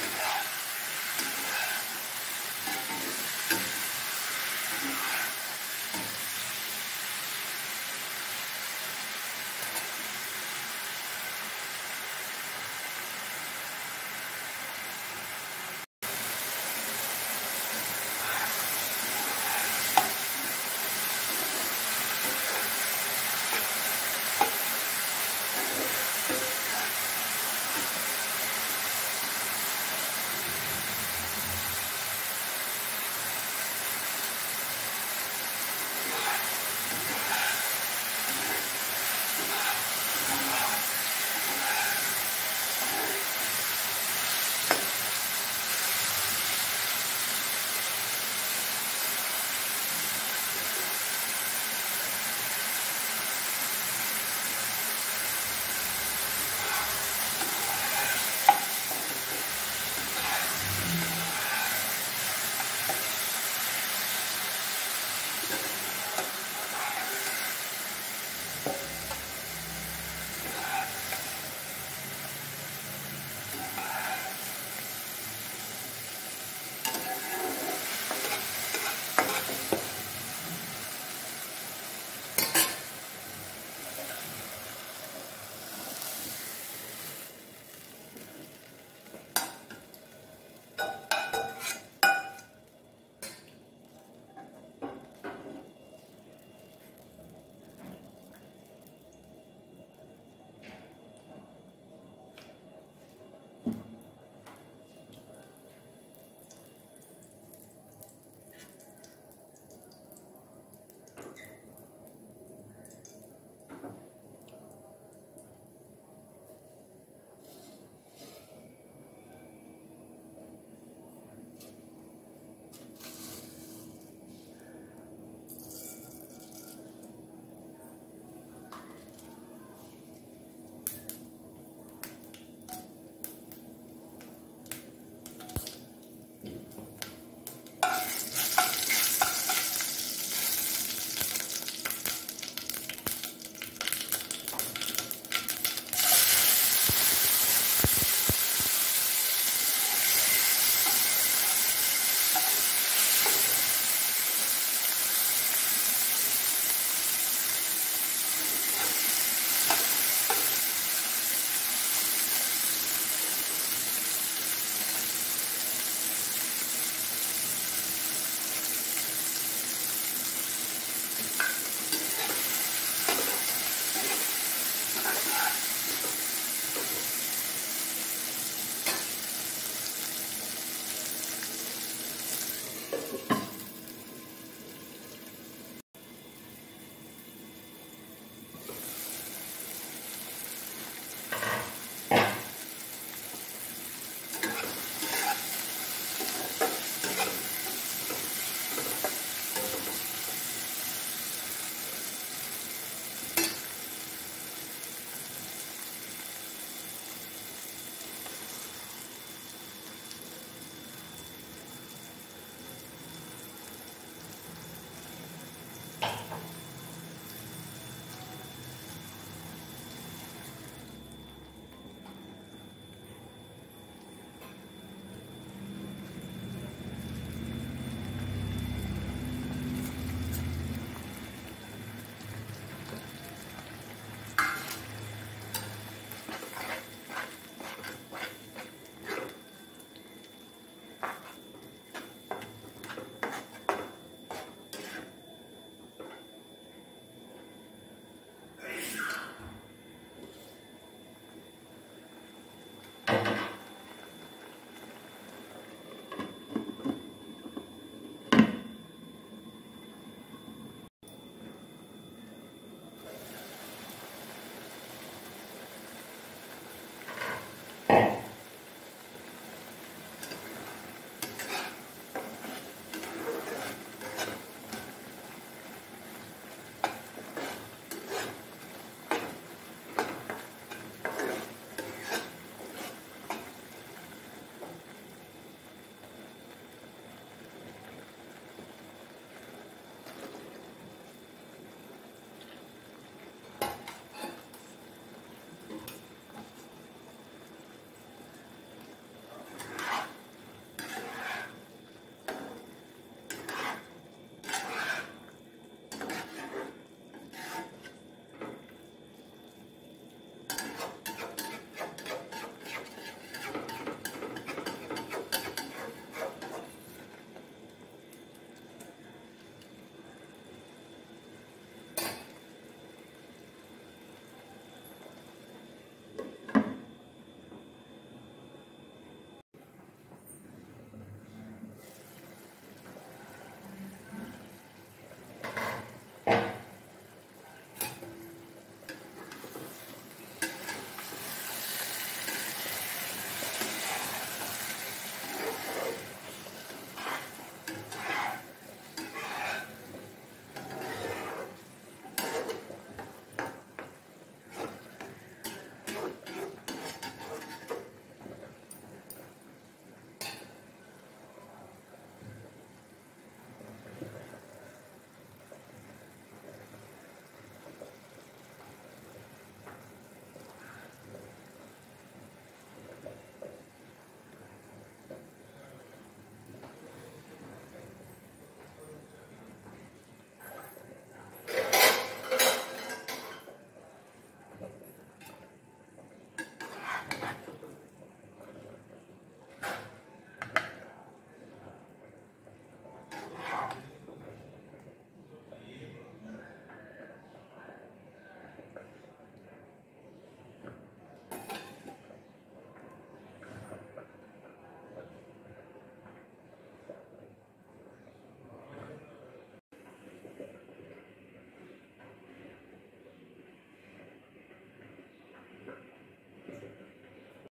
Yeah.